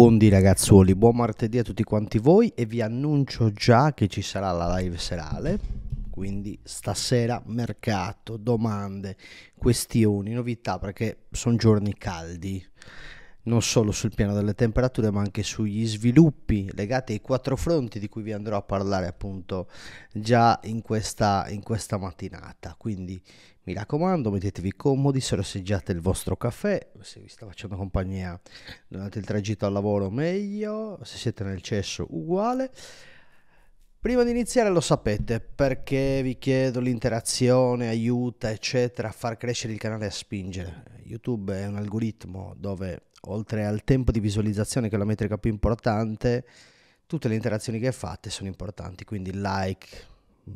Buondì ragazzuoli, buon martedì a tutti quanti voi e vi annuncio già che ci sarà la live serale, quindi stasera mercato, domande, questioni, novità perché sono giorni caldi, non solo sul piano delle temperature ma anche sugli sviluppi legati ai quattro fronti di cui vi andrò a parlare appunto già in questa, in questa mattinata, quindi mi raccomando, mettetevi comodi, sorseggiate il vostro caffè, se vi sta facendo compagnia durante il tragitto al lavoro meglio, se siete nel cesso uguale. Prima di iniziare lo sapete perché vi chiedo l'interazione, aiuta eccetera a far crescere il canale e a spingere. YouTube è un algoritmo dove oltre al tempo di visualizzazione che è la metrica più importante, tutte le interazioni che fate sono importanti, quindi like,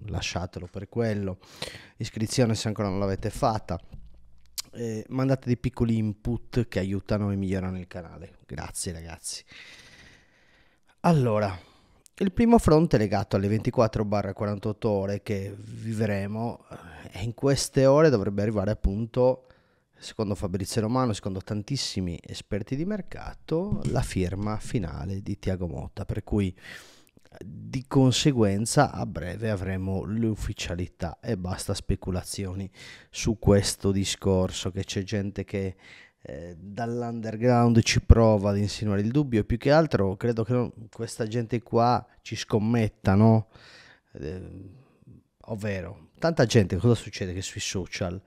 lasciatelo per quello, iscrizione se ancora non l'avete fatta, eh, mandate dei piccoli input che aiutano e migliorano il canale. Grazie ragazzi. Allora, il primo fronte è legato alle 24-48 ore che vivremo e in queste ore dovrebbe arrivare appunto, secondo Fabrizio Romano, secondo tantissimi esperti di mercato, la firma finale di Tiago Motta, per cui di conseguenza a breve avremo l'ufficialità e basta speculazioni su questo discorso che c'è gente che eh, dall'underground ci prova ad insinuare il dubbio e più che altro credo che non, questa gente qua ci scommetta no? Eh, ovvero tanta gente cosa succede che sui social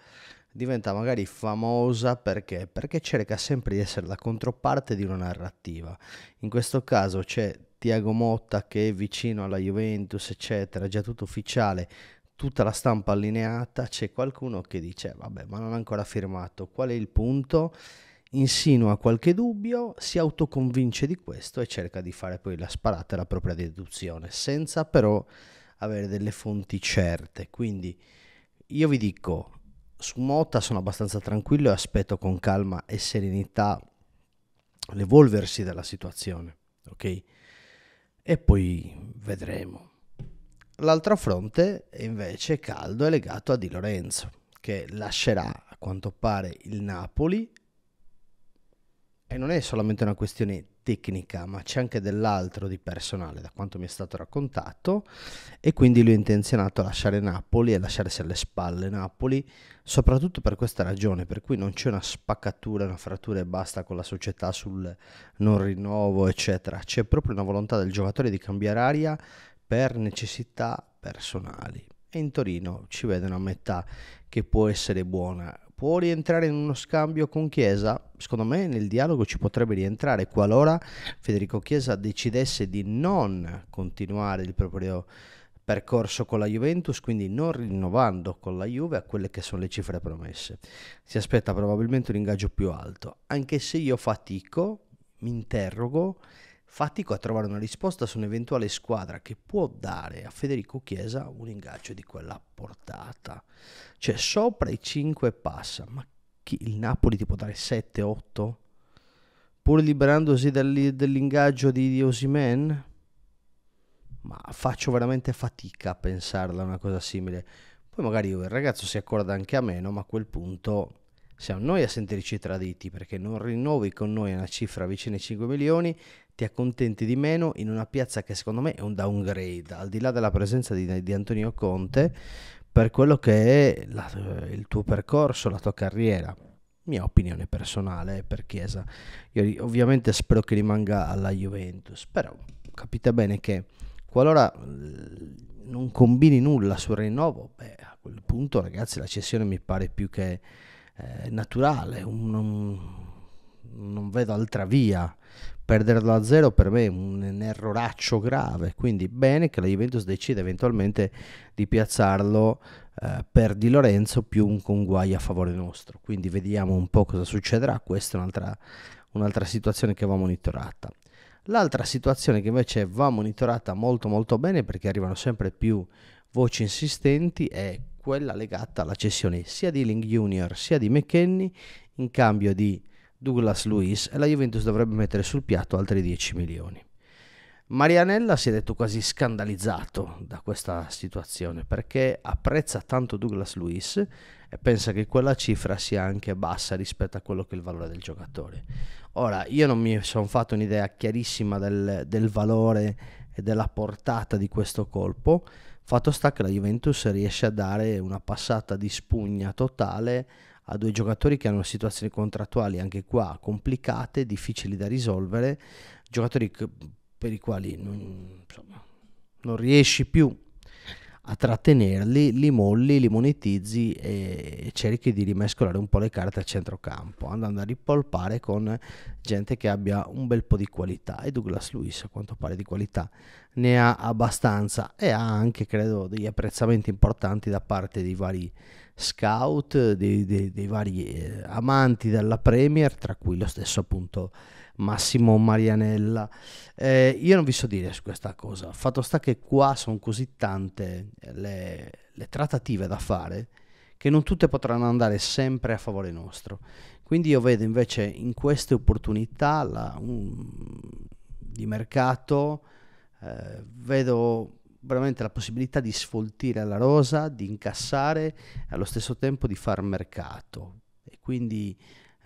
diventa magari famosa perché? perché cerca sempre di essere la controparte di una narrativa in questo caso c'è Tiago Motta che è vicino alla Juventus, eccetera, già tutto ufficiale, tutta la stampa allineata, c'è qualcuno che dice vabbè ma non ha ancora firmato, qual è il punto? Insinua qualche dubbio, si autoconvince di questo e cerca di fare poi la sparata e la propria deduzione, senza però avere delle fonti certe. Quindi io vi dico, su Motta sono abbastanza tranquillo e aspetto con calma e serenità l'evolversi della situazione, ok? e poi vedremo. L'altro fronte è invece caldo è legato a Di Lorenzo, che lascerà a quanto pare il Napoli e non è solamente una questione tecnica, ma c'è anche dell'altro di personale, da quanto mi è stato raccontato, e quindi lui è intenzionato a lasciare Napoli e lasciarsi alle spalle Napoli, soprattutto per questa ragione, per cui non c'è una spaccatura, una frattura e basta con la società sul non rinnovo, eccetera. C'è proprio una volontà del giocatore di cambiare aria per necessità personali. E in Torino ci vedono a metà che può essere buona può rientrare in uno scambio con Chiesa? Secondo me nel dialogo ci potrebbe rientrare qualora Federico Chiesa decidesse di non continuare il proprio percorso con la Juventus, quindi non rinnovando con la Juve a quelle che sono le cifre promesse. Si aspetta probabilmente un ingaggio più alto, anche se io fatico, mi interrogo fatico a trovare una risposta su un'eventuale squadra che può dare a Federico Chiesa un ingaggio di quella portata. Cioè sopra i 5 passa, ma chi, il Napoli ti può dare 7-8? Pur liberandosi dell'ingaggio di, di Osimen? Ma faccio veramente fatica a pensarla una cosa simile. Poi magari il ragazzo si accorda anche a meno, ma a quel punto siamo noi a sentirci traditi perché non rinnovi con noi una cifra vicina ai 5 milioni ti accontenti di meno in una piazza che secondo me è un downgrade, al di là della presenza di, di Antonio Conte, per quello che è la, il tuo percorso, la tua carriera. Mia opinione personale per Chiesa. Io ovviamente spero che rimanga alla Juventus, però capite bene che qualora non combini nulla sul rinnovo, beh, a quel punto ragazzi la cessione mi pare più che eh, naturale, un, un, non vedo altra via. Perderlo a zero per me è un erroraccio grave, quindi bene che la Juventus decida eventualmente di piazzarlo eh, per Di Lorenzo più un conguaglio a favore nostro, quindi vediamo un po' cosa succederà, questa è un'altra, un'altra situazione che va monitorata. L'altra situazione che invece va monitorata molto molto bene perché arrivano sempre più voci insistenti è quella legata alla cessione sia di Link Junior sia di McKenny in cambio di Douglas Luiz e la Juventus dovrebbe mettere sul piatto altri 10 milioni. Marianella si è detto quasi scandalizzato da questa situazione perché apprezza tanto Douglas Luiz e pensa che quella cifra sia anche bassa rispetto a quello che è il valore del giocatore. Ora, io non mi sono fatto un'idea chiarissima del, del valore e della portata di questo colpo, fatto sta che la Juventus riesce a dare una passata di spugna totale a due giocatori che hanno situazioni contrattuali anche qua complicate, difficili da risolvere, giocatori per i quali non, insomma, non riesci più a trattenerli, li molli, li monetizzi e cerchi di rimescolare un po' le carte a centrocampo, andando a ripolpare con gente che abbia un bel po' di qualità. E Douglas Lewis, a quanto pare, di qualità ne ha abbastanza e ha anche, credo, degli apprezzamenti importanti da parte dei vari scout, dei, dei, dei vari eh, amanti della Premier, tra cui lo stesso appunto Massimo Marianella. Eh, io non vi so dire su questa cosa. Fatto sta che qua sono così tante le, le trattative da fare che non tutte potranno andare sempre a favore nostro. Quindi io vedo invece in queste opportunità la, un, di mercato, eh, vedo veramente la possibilità di sfoltire la rosa, di incassare e allo stesso tempo di far mercato. E quindi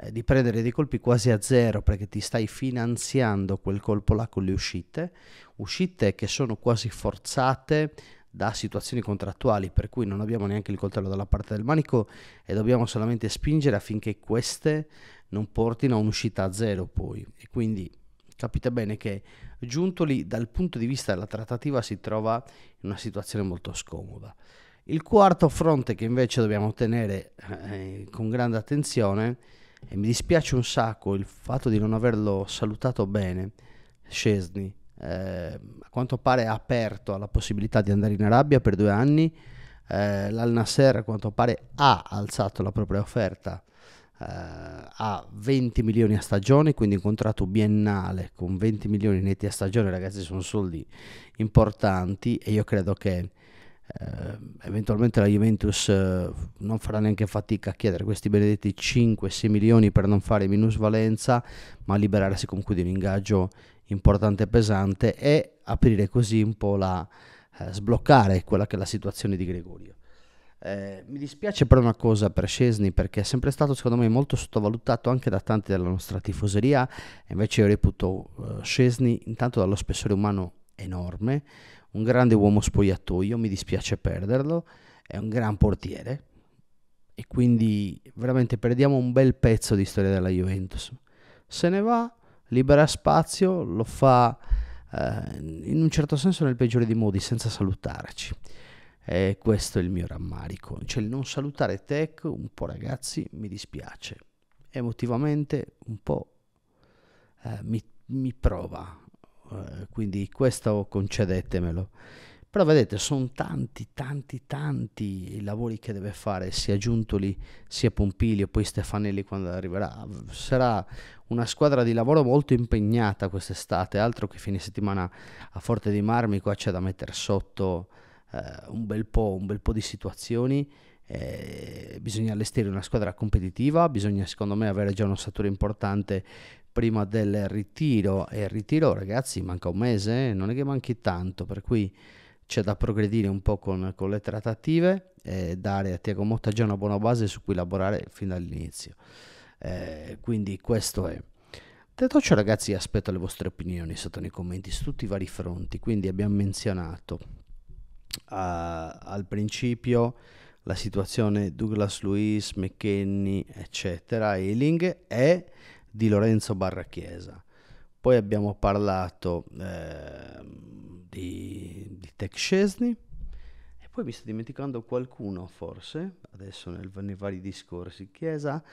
eh, di prendere dei colpi quasi a zero perché ti stai finanziando quel colpo là con le uscite, uscite che sono quasi forzate da situazioni contrattuali per cui non abbiamo neanche il coltello dalla parte del manico e dobbiamo solamente spingere affinché queste non portino a un'uscita a zero poi e quindi capite bene che Giuntoli dal punto di vista della trattativa si trova in una situazione molto scomoda. Il quarto fronte che invece dobbiamo tenere eh, con grande attenzione e mi dispiace un sacco il fatto di non averlo salutato bene, Scesni. Eh, a quanto pare ha aperto alla possibilità di andare in Arabia per due anni. Eh, L'Al Nasser a quanto pare ha alzato la propria offerta eh, a 20 milioni a stagione, quindi un contratto biennale con 20 milioni netti a stagione, ragazzi, sono soldi importanti e io credo che eh, eventualmente la Juventus eh, non farà neanche fatica a chiedere questi benedetti 5-6 milioni per non fare minusvalenza, ma liberarsi comunque di un ingaggio importante e pesante e aprire così un po' la eh, sbloccare quella che è la situazione di Gregorio. Eh, mi dispiace per una cosa per Scesni perché è sempre stato secondo me molto sottovalutato anche da tanti della nostra tifoseria, invece io reputo uh, Scesni intanto dallo spessore umano enorme, un grande uomo spogliatoio, mi dispiace perderlo, è un gran portiere e quindi veramente perdiamo un bel pezzo di storia della Juventus. Se ne va, libera spazio, lo fa eh, in un certo senso nel peggiore dei modi, senza salutarci. E questo è il mio rammarico, cioè il non salutare Tech, un po' ragazzi, mi dispiace. Emotivamente un po' eh, mi, mi prova, eh, quindi questo concedetemelo. Però vedete, sono tanti, tanti, tanti i lavori che deve fare sia Giuntoli sia Pompilio, poi Stefanelli quando arriverà. Sarà una squadra di lavoro molto impegnata quest'estate, altro che fine settimana a Forte di Marmi, qua c'è da mettere sotto eh, un, bel un, bel po', di situazioni. Eh, bisogna allestire una squadra competitiva, bisogna secondo me avere già un ossatura importante prima del ritiro e il ritiro ragazzi manca un mese, eh? non è che manchi tanto, per cui c'è da progredire un po' con, con le trattative e dare a Tiago Motta già una buona base su cui lavorare fin dall'inizio. Eh, quindi questo è. Detto ciò ragazzi aspetto le vostre opinioni sotto nei commenti su tutti i vari fronti, quindi abbiamo menzionato uh, al principio la situazione Douglas Luiz, McKenny eccetera, Ealing e di Lorenzo Barra Chiesa. Poi abbiamo parlato eh, di, di Tech Scesni e poi mi sto dimenticando qualcuno forse, adesso nel, nei vari discorsi, Chiesa,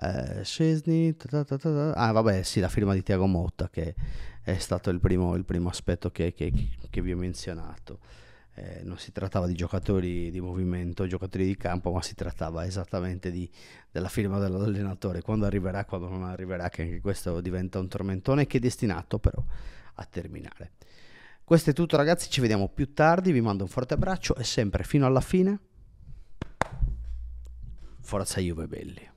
eh, Scesni, ta ta ta. Ah vabbè sì, la firma di Tiago Motta che è stato il primo, il primo aspetto che, che, che vi ho menzionato eh, non si trattava di giocatori di movimento, giocatori di campo, ma si trattava esattamente di, della firma dell'allenatore, quando arriverà, quando non arriverà, che anche questo diventa un tormentone che è destinato però a terminare. Questo è tutto ragazzi, ci vediamo più tardi, vi mando un forte abbraccio e sempre fino alla fine, forza Juve Belli.